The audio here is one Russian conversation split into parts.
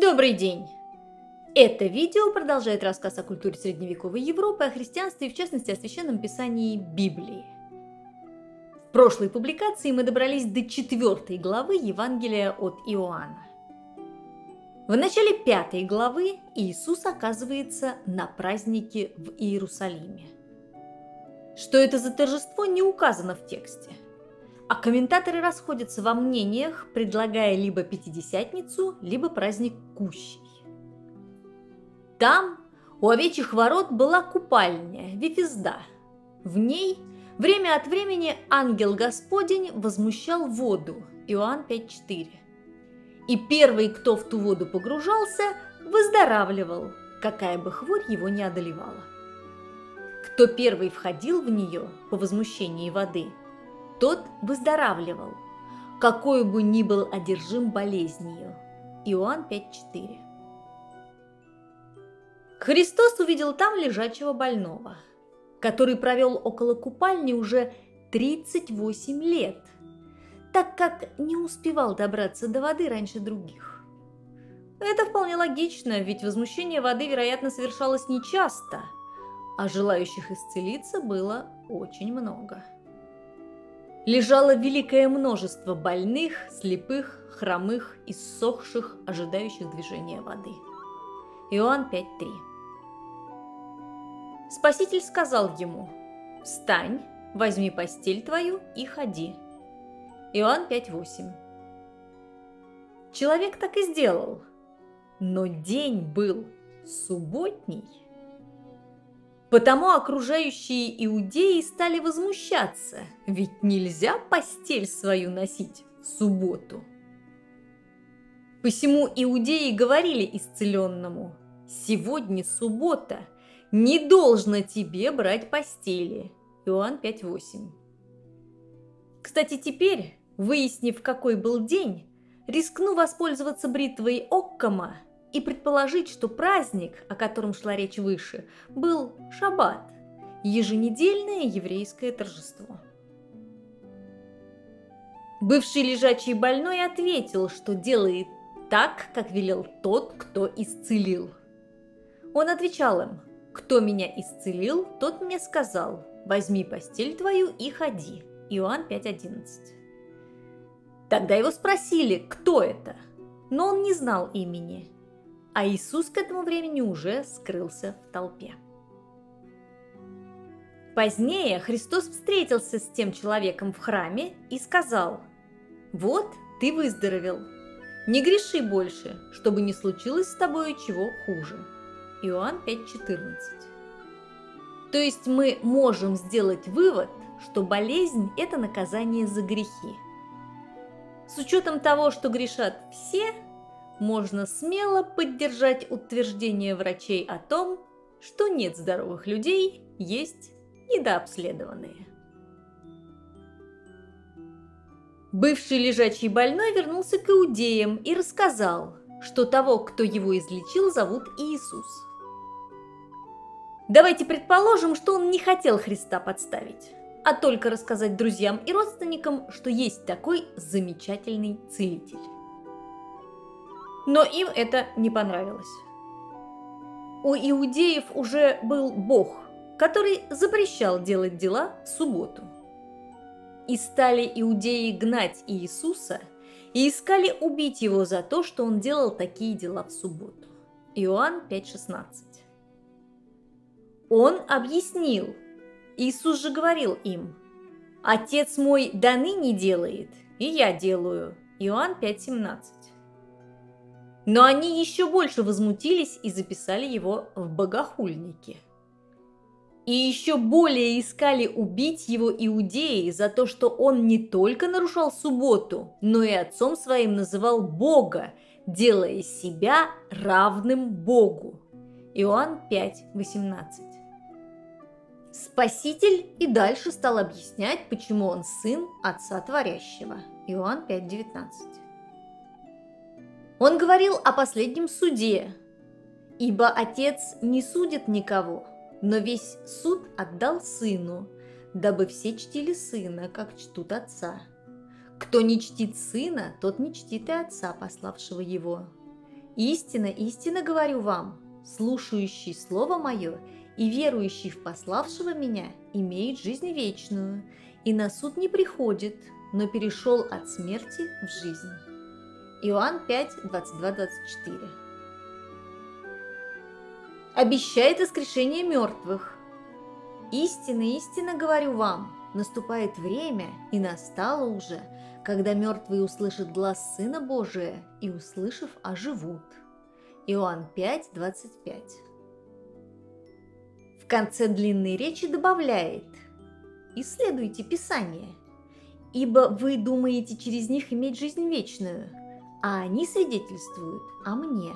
Добрый день! Это видео продолжает рассказ о культуре средневековой Европы, о христианстве и, в частности, о священном писании Библии. В прошлой публикации мы добрались до четвертой главы Евангелия от Иоанна. В начале пятой главы Иисус оказывается на празднике в Иерусалиме. Что это за торжество, не указано в тексте – а комментаторы расходятся во мнениях, предлагая либо Пятидесятницу, либо праздник Кущей. Там, у овечьих ворот, была купальня, Вифизда. В ней время от времени ангел Господень возмущал воду, Иоанн 5.4. И первый, кто в ту воду погружался, выздоравливал, какая бы хворь его не одолевала. Кто первый входил в нее по возмущении воды – тот выздоравливал, какой бы ни был одержим болезнью. Иоанн 5.4 Христос увидел там лежачего больного, который провел около купальни уже 38 лет, так как не успевал добраться до воды раньше других. Это вполне логично, ведь возмущение воды, вероятно, совершалось нечасто, а желающих исцелиться было очень много лежало великое множество больных, слепых, хромых, иссохших, ожидающих движения воды. Иоанн 5.3 Спаситель сказал ему, «Встань, возьми постель твою и ходи». Иоанн 5.8 Человек так и сделал, но день был субботний – Потому окружающие иудеи стали возмущаться, ведь нельзя постель свою носить в субботу. Посему иудеи говорили исцеленному, «Сегодня суббота, не должно тебе брать постели». Иоанн 5.8. Кстати, теперь, выяснив, какой был день, рискну воспользоваться бритвой Оккама – и предположить, что праздник, о котором шла речь выше, был шаббат – еженедельное еврейское торжество. Бывший лежачий больной ответил, что делает так, как велел тот, кто исцелил. Он отвечал им, кто меня исцелил, тот мне сказал, возьми постель твою и ходи. Иоанн 5.11. Тогда его спросили, кто это, но он не знал имени – а Иисус к этому времени уже скрылся в толпе. Позднее Христос встретился с тем человеком в храме и сказал, «Вот ты выздоровел, не греши больше, чтобы не случилось с тобой чего хуже». Иоанн 5,14. То есть мы можем сделать вывод, что болезнь – это наказание за грехи. С учетом того, что грешат все, можно смело поддержать утверждение врачей о том, что нет здоровых людей, есть недообследованные. Бывший лежачий больной вернулся к иудеям и рассказал, что того, кто его излечил, зовут Иисус. Давайте предположим, что он не хотел Христа подставить, а только рассказать друзьям и родственникам, что есть такой замечательный целитель но им это не понравилось. У иудеев уже был Бог, который запрещал делать дела в субботу. И стали иудеи гнать Иисуса и искали убить его за то, что он делал такие дела в субботу. Иоанн 5,16 Он объяснил, Иисус же говорил им, «Отец мой до ныне делает, и я делаю». Иоанн 5,17 но они еще больше возмутились и записали его в богохульники. И еще более искали убить его иудеи за то, что он не только нарушал субботу, но и отцом своим называл Бога, делая себя равным Богу. Иоанн 5, 18. Спаситель и дальше стал объяснять, почему он сын Отца Творящего. Иоанн 5, 19. Он говорил о последнем суде, ибо отец не судит никого, но весь суд отдал сыну, дабы все чтили сына, как чтут отца. Кто не чтит сына, тот не чтит и отца, пославшего его. Истинно, истинно говорю вам, слушающий Слово Мое и верующий в пославшего меня имеет жизнь вечную, и на суд не приходит, но перешел от смерти в жизнь. Иоанн 5, 22, 24. Обещает воскрешение мертвых. Истинно, истинно говорю вам, наступает время, и настало уже, когда мертвые услышат глаз Сына Божия и, услышав, оживут. Иоанн 5, 25. В конце длинной речи добавляет «Исследуйте Писание, ибо вы думаете через них иметь жизнь вечную, а они свидетельствуют о мне».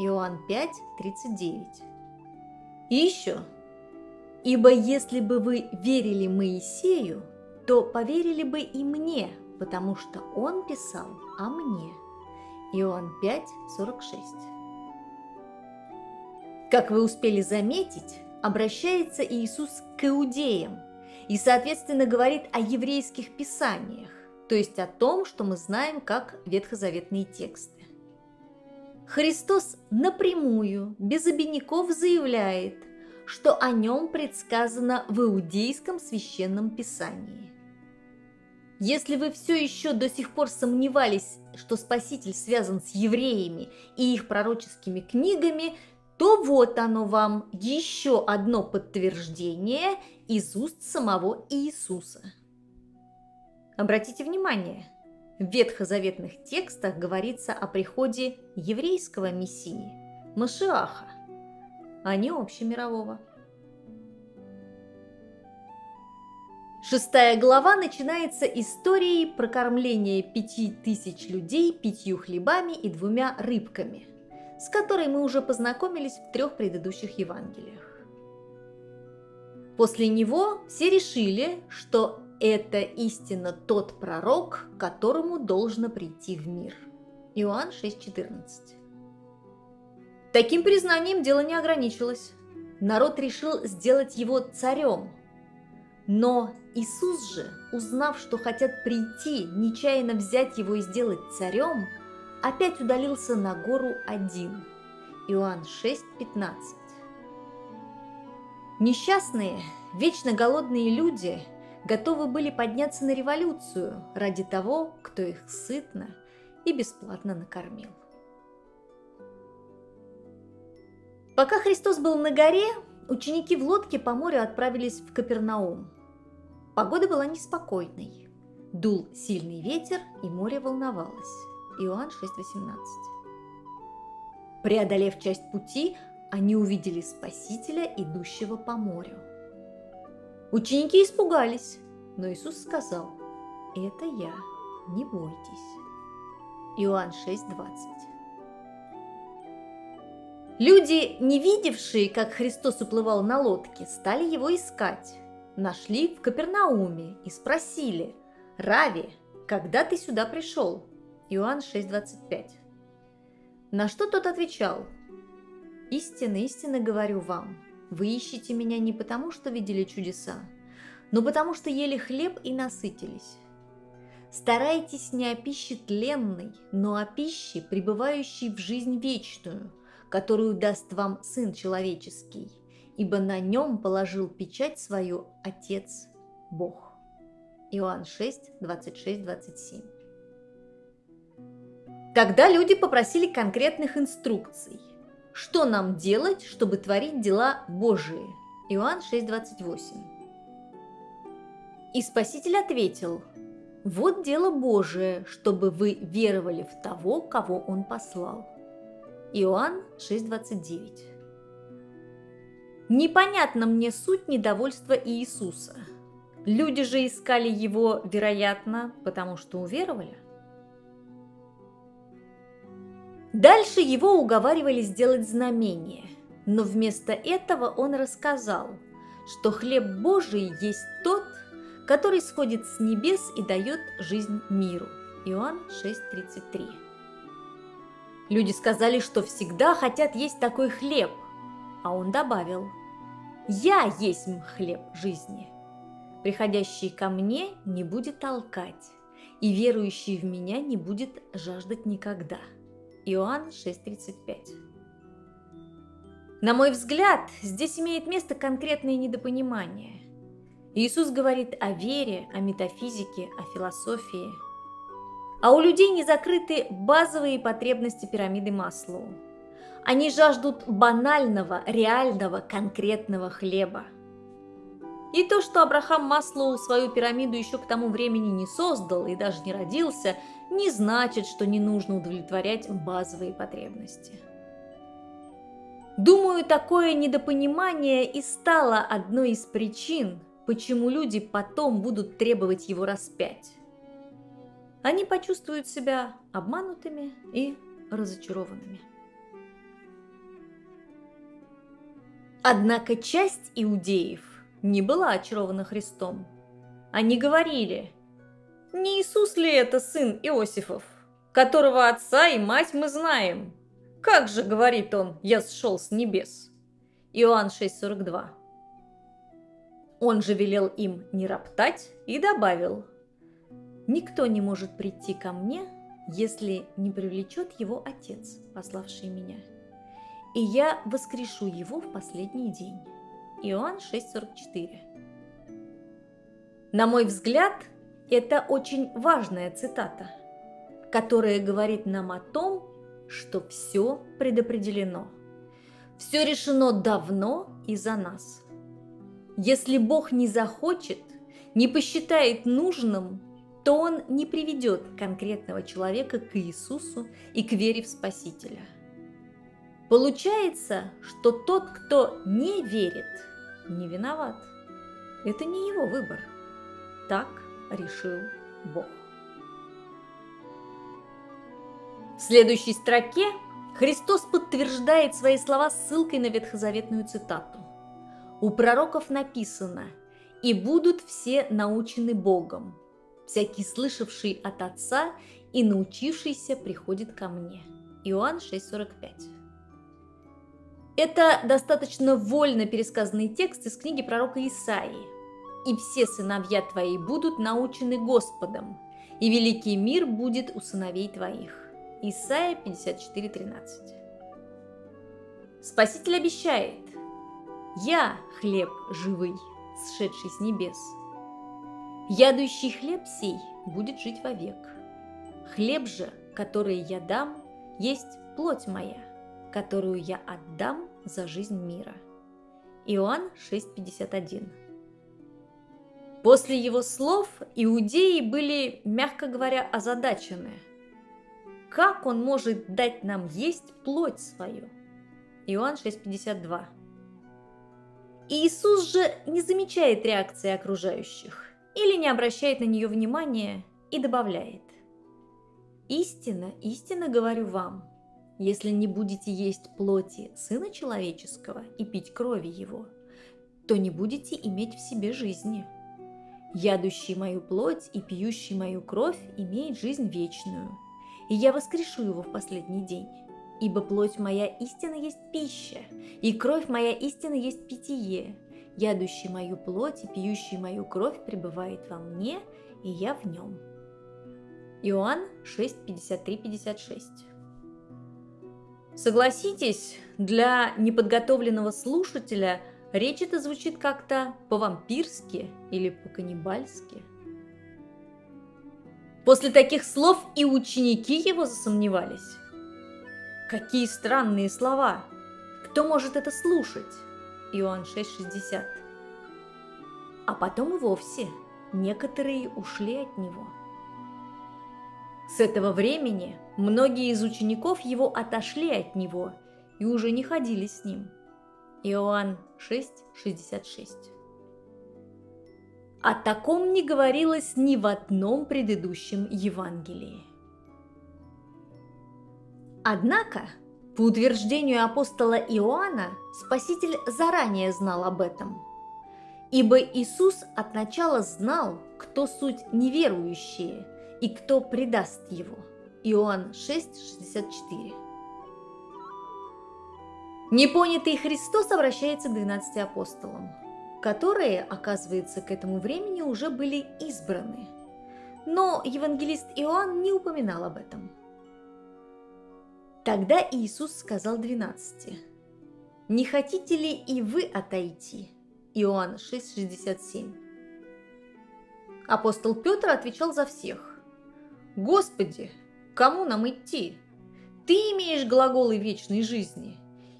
Иоанн 5, 39. И еще, «Ибо если бы вы верили Моисею, то поверили бы и мне, потому что он писал о мне». Иоанн 5, 46. Как вы успели заметить, обращается Иисус к иудеям и, соответственно, говорит о еврейских писаниях, то есть о том, что мы знаем как ветхозаветные тексты. Христос напрямую, без обиняков заявляет, что о нем предсказано в иудейском священном писании. Если вы все еще до сих пор сомневались, что Спаситель связан с евреями и их пророческими книгами, то вот оно вам еще одно подтверждение из уст самого Иисуса. Обратите внимание, в ветхозаветных текстах говорится о приходе еврейского мессии, Машиаха, а не общемирового. Шестая глава начинается историей прокормления пяти тысяч людей пятью хлебами и двумя рыбками – с которой мы уже познакомились в трех предыдущих Евангелиях. После него все решили, что это истинно тот пророк, которому должно прийти в мир. Иоанн 6,14. Таким признанием дело не ограничилось. Народ решил сделать его царем. Но Иисус же, узнав, что хотят прийти, нечаянно взять его и сделать царем – опять удалился на гору один. Иоанн 6:15. Несчастные, вечно голодные люди готовы были подняться на революцию ради того, кто их сытно и бесплатно накормил. Пока Христос был на горе, ученики в лодке по морю отправились в Капернаум. Погода была неспокойной. Дул сильный ветер, и море волновалось. Иоанн 6,18. Преодолев часть пути, они увидели Спасителя, идущего по морю. Ученики испугались, но Иисус сказал, «Это я, не бойтесь». Иоанн 6,20. Люди, не видевшие, как Христос уплывал на лодке, стали его искать. Нашли в Капернауме и спросили, «Рави, когда ты сюда пришел?» Иоанн 6,25. На что тот отвечал? «Истинно, истинно говорю вам, вы ищете меня не потому, что видели чудеса, но потому, что ели хлеб и насытились. Старайтесь не о пище тленной, но о пище, пребывающей в жизнь вечную, которую даст вам Сын Человеческий, ибо на нем положил печать свою Отец Бог». Иоанн 6, 26, 27. Тогда люди попросили конкретных инструкций. Что нам делать, чтобы творить дела Божии? Иоанн 6:28. И Спаситель ответил, «Вот дело Божие, чтобы вы веровали в того, кого Он послал». Иоанн 6:29. Непонятна мне суть недовольства Иисуса. Люди же искали его, вероятно, потому что уверовали – Дальше его уговаривали сделать знамение, но вместо этого он рассказал, что хлеб Божий есть тот, который сходит с небес и дает жизнь миру. Иоанн 6:33. Люди сказали, что всегда хотят есть такой хлеб, а он добавил, «Я есть хлеб жизни. Приходящий ко мне не будет толкать, и верующий в меня не будет жаждать никогда». Иоанн 6.35. На мой взгляд, здесь имеет место конкретное недопонимание. Иисус говорит о вере, о метафизике, о философии. А у людей не закрыты базовые потребности пирамиды Маслоу. Они жаждут банального, реального, конкретного хлеба – и то, что Абрахам Маслоу свою пирамиду еще к тому времени не создал и даже не родился, не значит, что не нужно удовлетворять базовые потребности. Думаю, такое недопонимание и стало одной из причин, почему люди потом будут требовать его распять. Они почувствуют себя обманутыми и разочарованными. Однако часть иудеев не была очарована Христом. Они говорили, «Не Иисус ли это сын Иосифов, которого отца и мать мы знаем? Как же, говорит он, я сшел с небес?» Иоанн 6,42 Он же велел им не роптать и добавил, «Никто не может прийти ко мне, если не привлечет его Отец, пославший меня, и я воскрешу его в последний день». Иоанн 6,44. На мой взгляд, это очень важная цитата, которая говорит нам о том, что все предопределено. Все решено давно и за нас. Если Бог не захочет, не посчитает нужным, то Он не приведет конкретного человека к Иисусу и к вере в Спасителя. Получается, что тот, кто не верит – не виноват. Это не его выбор. Так решил Бог. В следующей строке Христос подтверждает свои слова ссылкой на ветхозаветную цитату. У пророков написано «И будут все научены Богом. Всякий, слышавший от Отца и научившийся, приходит ко мне». Иоанн 6,45. Это достаточно вольно пересказанный текст из книги пророка Исаии. «И все сыновья твои будут научены Господом, и великий мир будет у сыновей твоих». Исаия 54.13. Спаситель обещает «Я хлеб живый, сшедший с небес. Ядущий хлеб сей будет жить вовек. Хлеб же, который я дам, есть плоть моя, которую я отдам за жизнь мира. Иоанн 6.51 После его слов иудеи были, мягко говоря, озадачены. Как он может дать нам есть плоть свою? Иоанн 6.52 Иисус же не замечает реакции окружающих или не обращает на нее внимания и добавляет. Истинно, истинно говорю вам, если не будете есть плоти Сына Человеческого и пить крови Его, то не будете иметь в себе жизни. Ядущий мою плоть и пьющий мою кровь имеет жизнь вечную, и я воскрешу его в последний день. Ибо плоть моя истина есть пища, и кровь моя истина есть питье. Ядущий мою плоть и пьющий мою кровь пребывает во мне, и я в нем. Иоанн 6, 53, 56 Согласитесь, для неподготовленного слушателя речь эта звучит как-то по-вампирски или по-каннибальски. После таких слов и ученики его засомневались. Какие странные слова! Кто может это слушать? Иоанн 6,60. А потом и вовсе некоторые ушли от него – с этого времени многие из учеников его отошли от него и уже не ходили с ним. Иоанн 6:66. О таком не говорилось ни в одном предыдущем Евангелии. Однако, по утверждению апостола Иоанна, Спаситель заранее знал об этом. Ибо Иисус от начала знал, кто суть неверующие – и кто предаст его. Иоанн 6,64. Непонятый Христос обращается к 12 апостолам, которые, оказывается, к этому времени уже были избраны. Но евангелист Иоанн не упоминал об этом. Тогда Иисус сказал двенадцати, «Не хотите ли и вы отойти?» Иоанн 6,67. Апостол Петр отвечал за всех. «Господи, кому нам идти? Ты имеешь глаголы вечной жизни,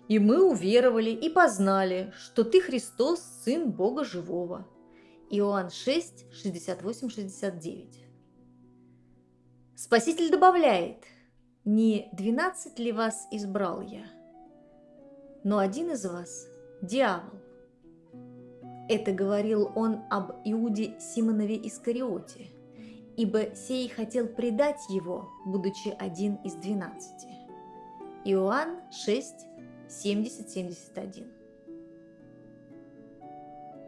и мы уверовали и познали, что Ты Христос, Сын Бога Живого». Иоанн 6, 68, 69. Спаситель добавляет, «Не двенадцать ли вас избрал я, но один из вас – дьявол». Это говорил он об Иуде Симонове Искариоте, ибо сей хотел предать его, будучи один из двенадцати. Иоанн 6, 70-71.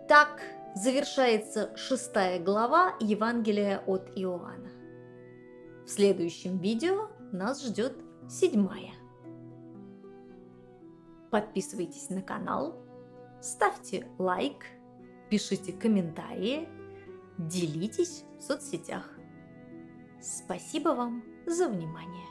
Так завершается шестая глава Евангелия от Иоанна. В следующем видео нас ждет седьмая. Подписывайтесь на канал, ставьте лайк – пишите комментарии, делитесь в соцсетях. Спасибо вам за внимание.